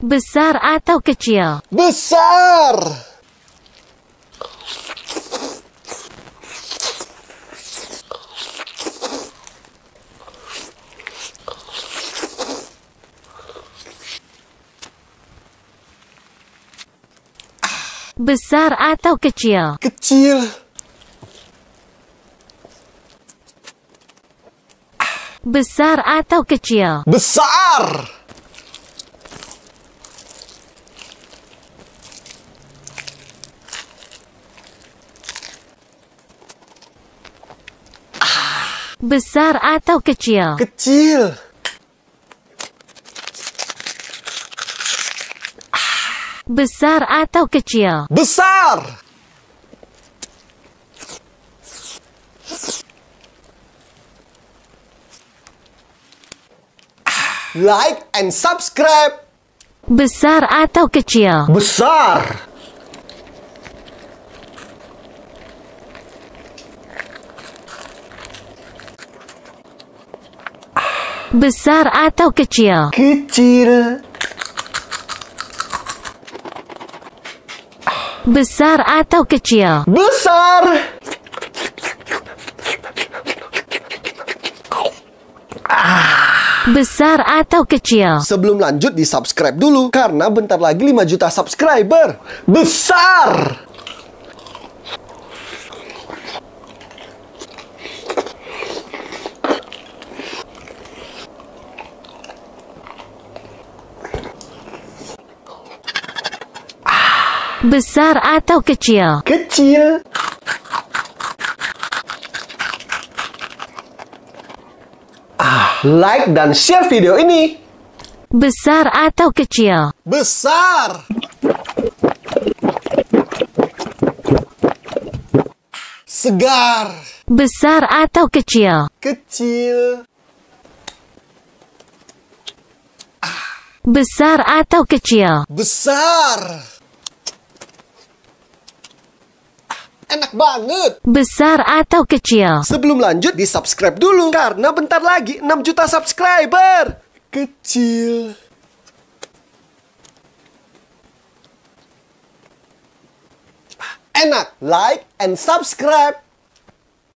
Besar atau kecil? Besar! Besar atau kecil? Kecil. Besar atau kecil? Besar! Besar atau kecil? Kecil. Besar atau kecil? Besar! Like and subscribe. Besar atau kecil? Besar! Besar atau kecil? Kecil. Besar atau kecil? Besar! Besar atau kecil? Sebelum lanjut di subscribe dulu karena bentar lagi 5 juta subscriber. Besar! Besar atau kecil? Kecil. Ah, like dan share video ini. Besar atau kecil? Besar. Segar. Besar atau kecil? Kecil. Besar atau kecil? Besar. Enak banget. Besar atau kecil? Sebelum lanjut di subscribe dulu karena bentar lagi 6 juta subscriber. Kecil. Enak, like and subscribe.